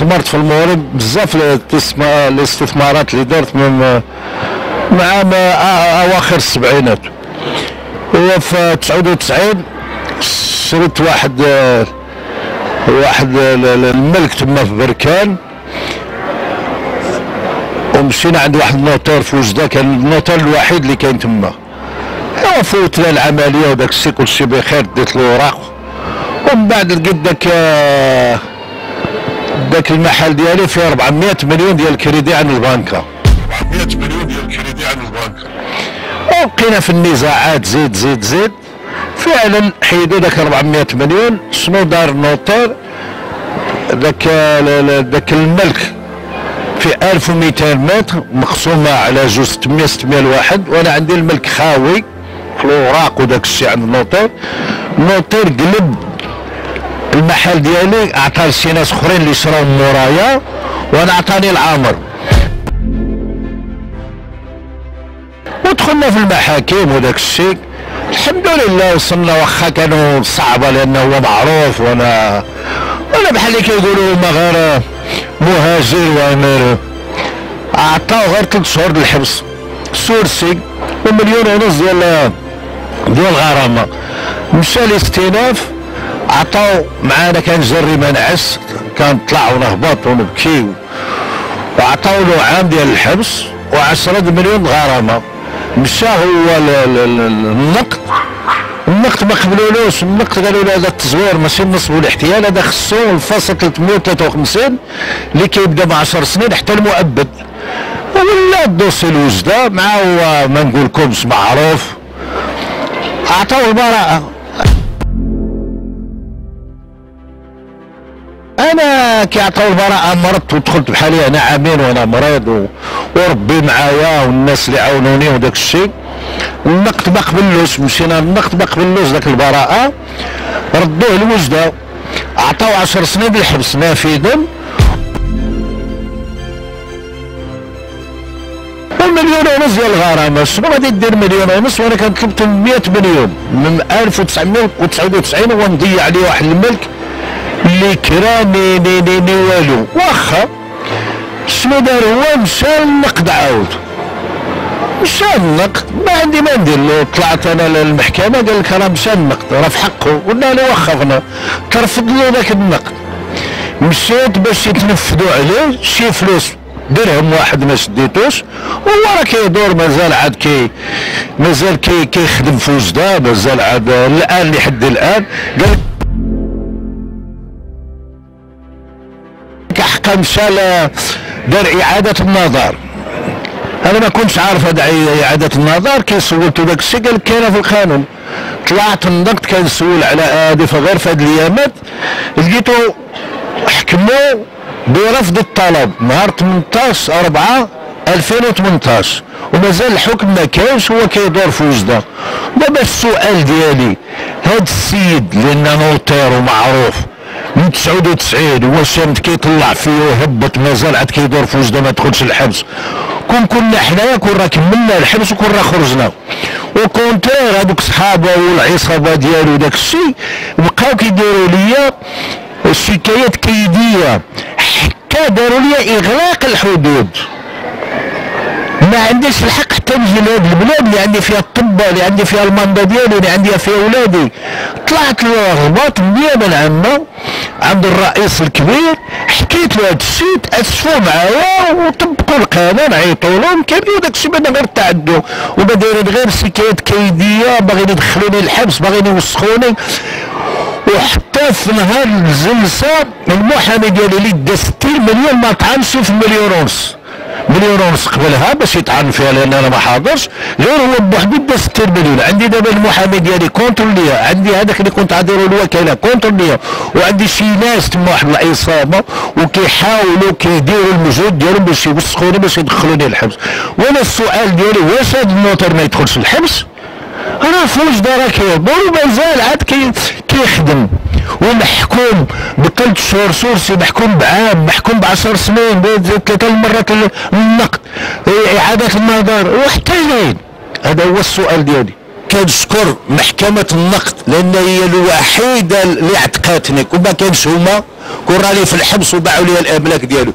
استثمرت في المغرب بزاف الاستثما- الاستثمارات اللي درت من مع أواخر السبعينات. وفي 99 شريت واحد واحد ال- ال- الملك تما في بركان. ومشينا عند واحد ال notaire في وجدة كان ال notaire الوحيد اللي كاين تما. فوتنا العملية وداك الشيء كل شيء بخير ديت الأوراق. ومن بعد لقيت داك داك المحل ديالي فيه 400 مليون ديال الكريدي عن البنكة. 400 مليون ديال الكريدي عن البنكة. وبقينا في النزاعات زيد زيد زيد. فعلا حيدوا داك 400 مليون شنو دار ال notaire داك داك الملك في 1200 متر مقسومة على جوج 600 600 الواحد. وأنا عندي الملك خاوي في الأوراق وداك الشيء عند ال notaire ال notaire قلب المحل ديالي اعطاه لشي ناس اخرين اللي شراو مورايا وأنا أعطاني العامر ودخلنا في المحاكم وداك الشيء. الحمد لله وصلنا واخا كانوا صعبة لأنه هو معروف وأنا وأنا بحال اللي كيقولوا هما غير مهاجر وأمي. عطاو غير ثلاث شهور الحبس. سورسي ومليون ونص ديال ديال الغرامه مشى الاستئناف عطاو معانا كان جري ما نعس كان طلع ونهبط ونبكي. وعطاو له عام ديال الحبس و10 مليون غرامة. مشى هو النقد النقد ما قبلولوش. النقد قالوا له هذا التزوير ماشي النصب والاحتيال هذا خصو الفصل 353 اللي كيبدا ب 10 سنين حتى المؤبد. ولا الدوسي الوجدة مع هو ما نقولكمش معروف. اعطوه البراءة. أنا كي عطاو البراءة مرضت ودخلت بحالي أنا عامين وأنا مريض و... وربي معايا والناس اللي عاونوني وداك الشيء. النقد ما قبلوش مشينا النقد ما قبلوش ذاك البراءة. ردوه لوجده عطاو 10 سنين بالحبس نافذا ومليون ونص ديال الغرامة. شنو غادي دير مليون ونص؟ وأنا كان طلبت 100 مليون من 1999 ونضيع عليه واحد الملك. اللي كرا ني ني ني, والو. واخا شنو دار هو مشى النقد عاود. مشى النقد ما عندي ما ندير له طلعت أنا للمحكمة قال لك راه مشى النقد راه في حقه. قلنا له وخفنا ترفض له ذاك النقد. مشيت باش يتنفذوا عليه شي فلوس درهم واحد ما شديتوش والله راه كيدور مازال عاد كي مازال كي كيخدم في وجدة مازال عاد الآن لحد الآن. قال حقا مشى ل- دار إعادة النظر. أنا ما كنتش عارف هذا إعادة النظر كي سولته داك الشيء قال كاينة في القانون. طلعت النقد كنسول على هذه غير في هذه الأيامات. لقيته حكموا برفض الطلب نهار 18 4 2018 ومازال الحكم ما كاينش هو كيدور في وجده دابا السؤال ديالي هاد السيد لأنه نوتير ومعروف من 99 هو شامت كيطلع فيه وهبط مازال عاد كيدور في وجدة ما دخلش الحبس. كون كنا حنايا كون راه كملنا الحبس وكون راه خرجنا. وكونتير هذوك صحابة والعصابه ديالو داك الشيء بقاو كيديروا ليا شكايات كيديه حتى داروا لي إغلاق الحدود. ما عنديش الحق حتى نجي لهاد البلاد اللي عندي فيها الطب اللي عندي فيها المنطقة ديالي اللي عندي فيها ولادي. طلعت للرباط النيابه العامه عند الرئيس الكبير حكيت له هاد الشيء تاسفوا معايا وطبقوا القانون عيطوا لهم كيبيو داك الشيء بعد غير التعدوا وما دايرين غير شكايات كيدية باغيين يدخلوني الحبس باغيين يوسخوني. وحتى في نهار الجلسه المحامي ديالي اللي دا 60 مليون ما طعنش في مليون ونص. مليون ونص قبلها باش يطعن فيها لأن أنا ما حاضرش. غير هو بوحدو دا 60 مليون عندي دابا المحامي ديالي contre ليا. عندي هذاك اللي كنت عاديرو الوكالة contre ليا. وعندي شي ناس تما واحد العصابة وكيحاولوا كيديروا المجهود ديالهم باش يوسخوني باش يدخلوني الحبس وأنا السؤال ديالي واش هذا ال notaire ما يدخلش الحبس راه في وجده راه كيهضر ومازال عاد كي كيخدم. ومحكوم بثلاث شهور sursis محكوم بعام محكوم بعشر سنين ثلاثة المرات النقد. إعادة النظر. وحتى لين هذا هو السؤال ديالي. كنشكر محكمة النقد لأن هي الوحيدة اللي عتقاتني وما كانش هما كون راني في الحبس وباعوا لي الأملاك ديالو.